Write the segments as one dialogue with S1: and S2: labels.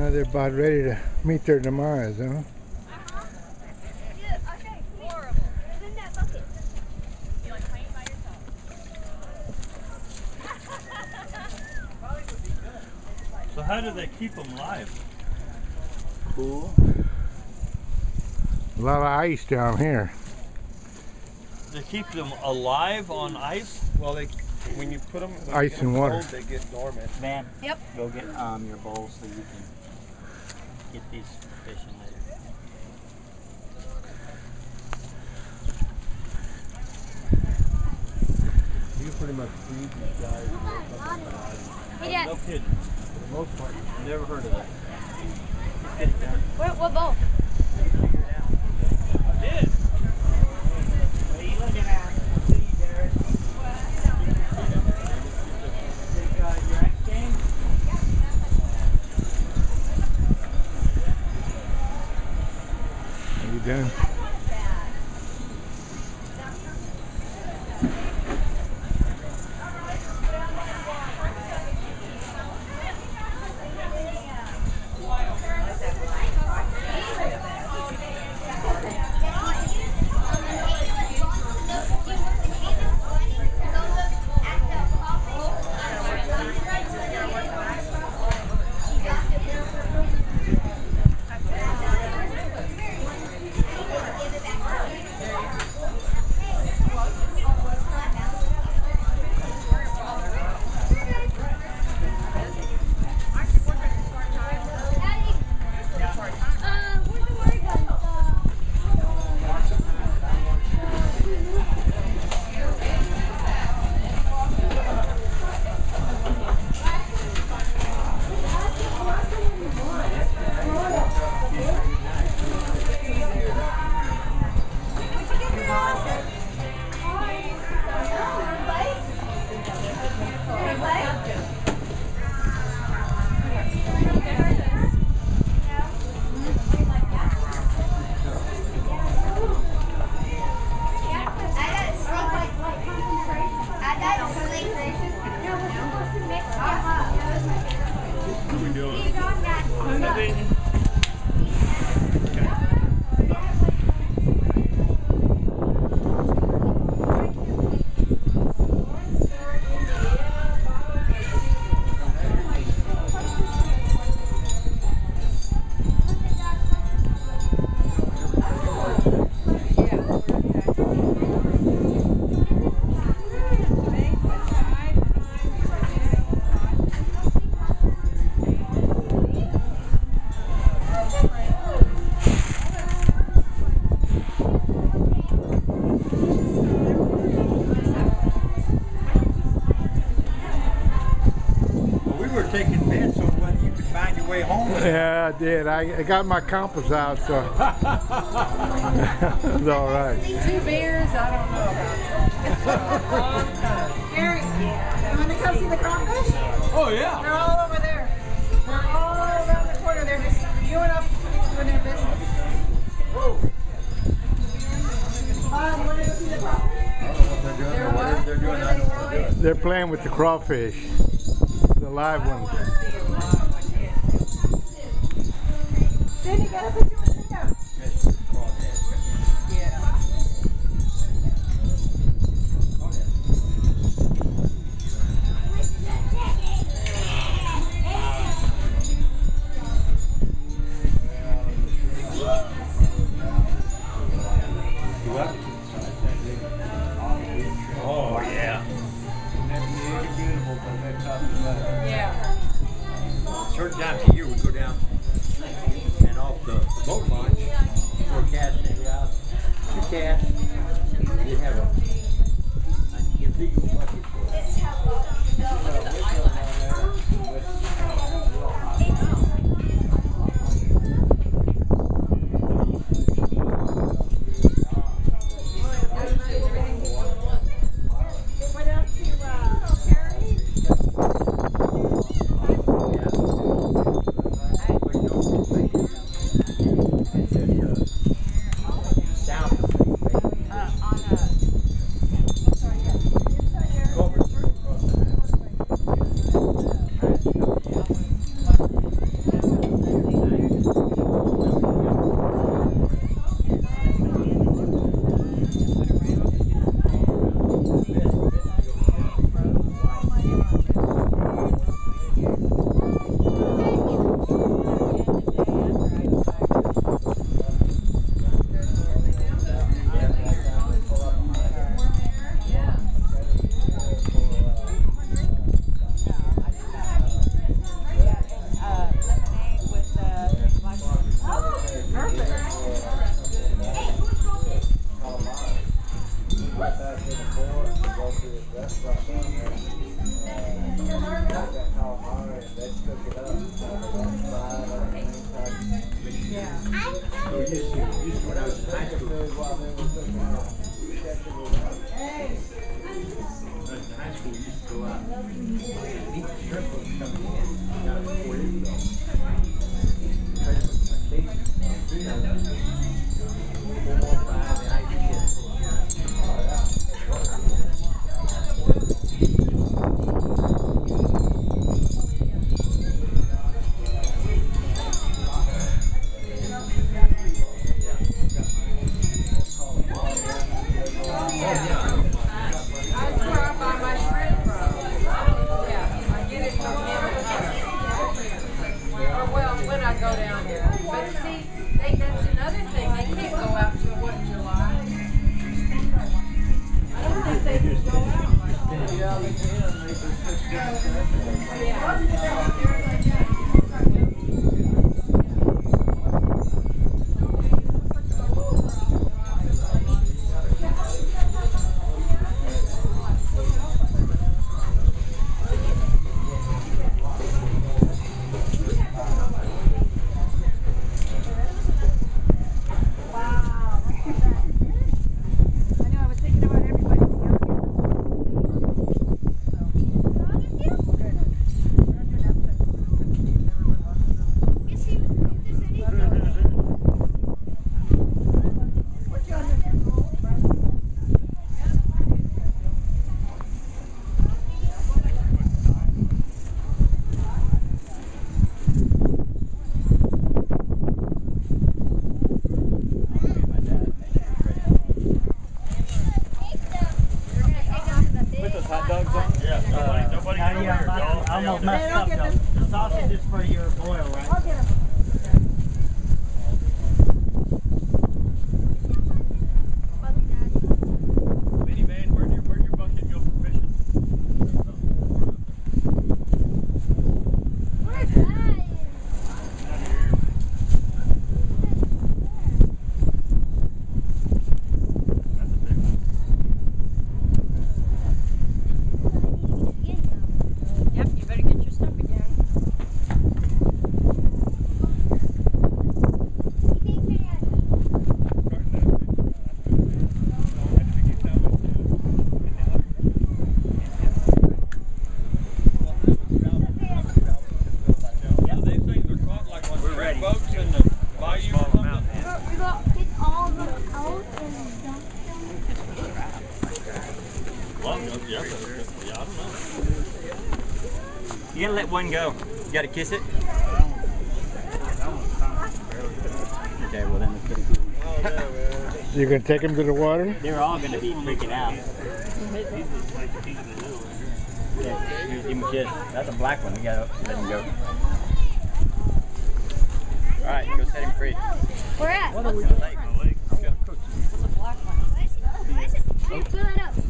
S1: Now they're about ready to meet their demise, huh?
S2: Horrible. It's in that bucket. You like playing by yourself.
S3: So how do they keep them live?
S4: Cool.
S1: A lot of ice down here.
S3: They keep them alive on ice?
S4: Well, they when you put them when
S1: Ice and
S4: them
S1: water.
S4: cold, they get dormant.
S5: Man,
S2: Yep.
S5: go get um, your bowl so you can get these fish in later.
S4: You pretty much freeze these guys.
S2: Hey, Dad.
S3: No kidding.
S4: For the most part,
S3: Never heard of that.
S2: What, what bowl?
S1: Yeah, I did. I, I got my compass out, so it's all right.
S6: Two beers, I don't know about Long time. Gary, you want to come see the crawfish?
S7: Oh yeah.
S6: They're all over there. They're all around the corner. They're just queuing up doing their business. Whoa. Um, want to go see the crawfish?
S7: They're doing they're doing. I don't what they're doing.
S1: They're playing with the crawfish, the live ones.
S6: Cindy, get a picture
S7: South of
S6: That's
S5: right. Thank let one go. You gotta kiss it? Okay, well then let's
S1: You're gonna take them to the water?
S5: They're all gonna be freaking out. Okay, give him a kiss. That's a black one. We gotta let him go. All right, go set him free.
S8: Where at?
S5: What are we doing?
S8: What's a black one?
S6: Fill that up.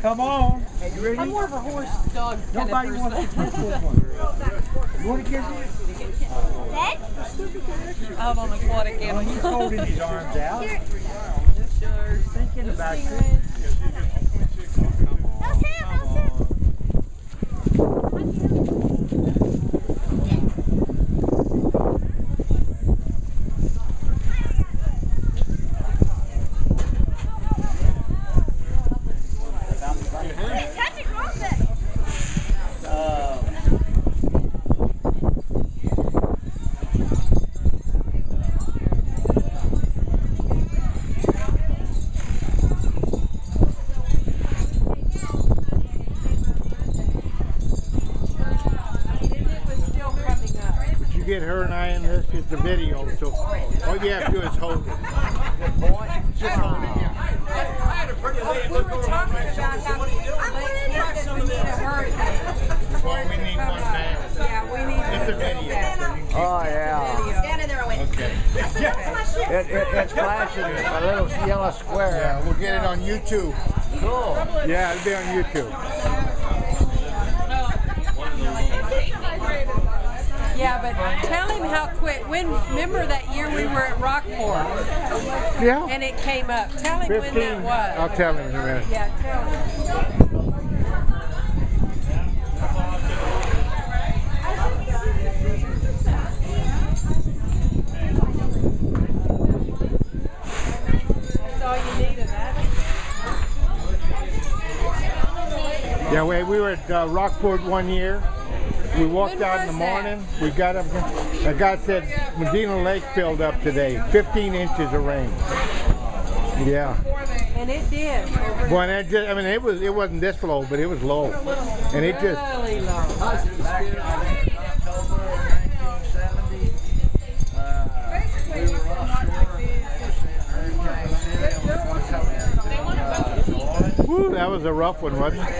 S6: Come on.
S7: Hey, you ready?
S6: I'm more of a horse dog. Nobody kind of
S7: wants to kiss this one. You want to kiss it?
S8: Bed?
S6: I'm on aquatic
S7: animal.
S6: Well,
S7: he's holding his arms out.
S6: Just
S7: thinking about you.
S1: And in this. is the video, so all you have to do is hold it. Just hold it.
S6: We were talking about how late that we hurricane.
S1: Well, we need one now.
S6: Yeah, we need.
S1: It's a video.
S9: Oh, yeah.
S2: Stand in there and.
S1: Okay.
S2: Listen, that's my shit.
S9: It, it, it's flashing a little yellow square.
S1: Yeah, we'll get it on YouTube.
S9: Cool.
S1: Yeah, it'll be on YouTube.
S6: Yeah, but tell him how quick. When remember that year we were at Rockport
S1: Yeah.
S6: and it came up. Tell him when that was.
S1: I'll tell him in a minute.
S6: Yeah, tell him. That's all you need of that.
S1: Yeah, we, we were at uh, Rockport one year. We walked out in the morning. We got up. The guy said Medina Lake filled up today. 15 inches of rain. Yeah.
S6: And it did.
S1: Well, and it just, I mean, it was it wasn't this low, but it was low, and it just
S6: Really low.
S9: Back in October 1970, we were offshore. Hurricane Sandy was coming in.
S1: whew, that was a rough one, wasn't it?